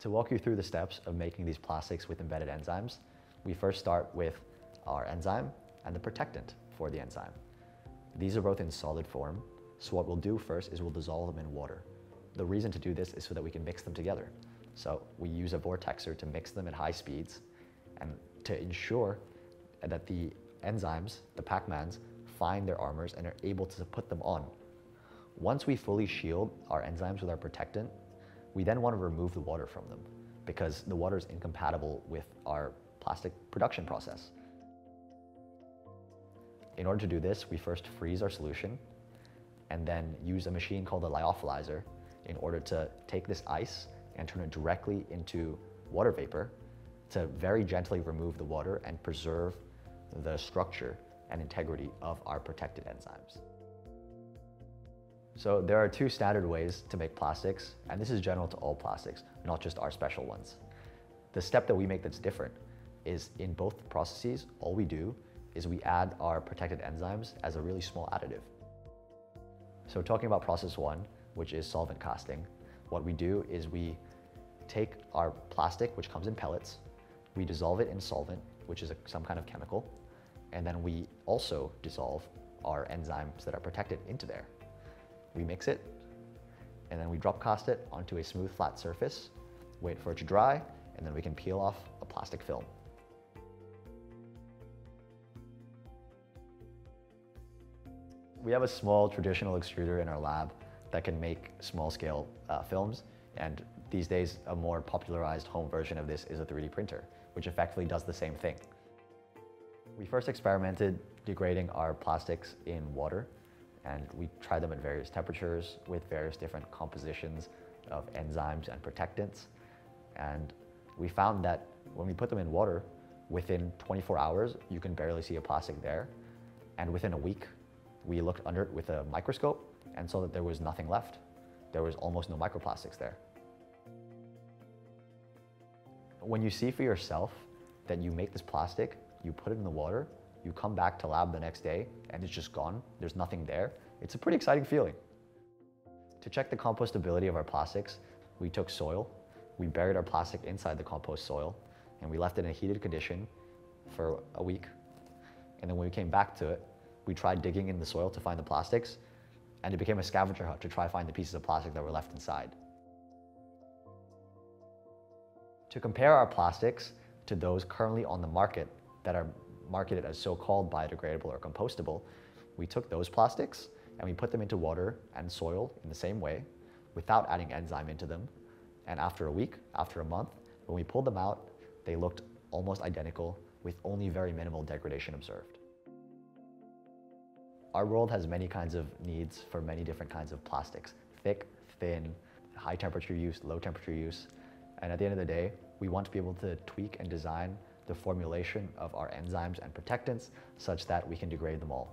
To walk you through the steps of making these plastics with embedded enzymes, we first start with our enzyme and the protectant for the enzyme. These are both in solid form, so what we'll do first is we'll dissolve them in water. The reason to do this is so that we can mix them together. So we use a vortexer to mix them at high speeds and to ensure that the enzymes, the Pacmans, find their armors and are able to put them on. Once we fully shield our enzymes with our protectant, we then want to remove the water from them because the water is incompatible with our plastic production process. In order to do this, we first freeze our solution and then use a machine called a lyophilizer in order to take this ice and turn it directly into water vapor to very gently remove the water and preserve the structure and integrity of our protected enzymes. So there are two standard ways to make plastics, and this is general to all plastics, not just our special ones. The step that we make that's different is in both processes, all we do is we add our protected enzymes as a really small additive. So talking about process one, which is solvent casting, what we do is we take our plastic, which comes in pellets, we dissolve it in solvent, which is a, some kind of chemical, and then we also dissolve our enzymes that are protected into there. We mix it, and then we drop cast it onto a smooth flat surface, wait for it to dry, and then we can peel off a plastic film. We have a small traditional extruder in our lab that can make small scale uh, films. And these days, a more popularized home version of this is a 3D printer, which effectively does the same thing. We first experimented degrading our plastics in water and we tried them at various temperatures with various different compositions of enzymes and protectants. And we found that when we put them in water, within 24 hours, you can barely see a plastic there. And within a week, we looked under it with a microscope and saw that there was nothing left. There was almost no microplastics there. When you see for yourself that you make this plastic, you put it in the water, you come back to lab the next day and it's just gone, there's nothing there, it's a pretty exciting feeling. To check the compostability of our plastics, we took soil, we buried our plastic inside the compost soil, and we left it in a heated condition for a week. And then when we came back to it, we tried digging in the soil to find the plastics, and it became a scavenger hunt to try find the pieces of plastic that were left inside. To compare our plastics to those currently on the market that are marketed as so-called biodegradable or compostable, we took those plastics and we put them into water and soil in the same way without adding enzyme into them. And after a week, after a month, when we pulled them out, they looked almost identical with only very minimal degradation observed. Our world has many kinds of needs for many different kinds of plastics. Thick, thin, high temperature use, low temperature use. And at the end of the day, we want to be able to tweak and design the formulation of our enzymes and protectants such that we can degrade them all.